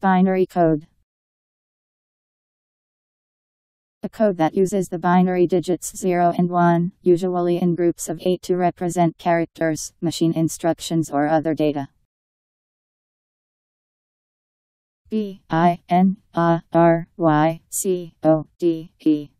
Binary code. A code that uses the binary digits 0 and 1, usually in groups of 8 to represent characters, machine instructions or other data. B I N A R Y C O D E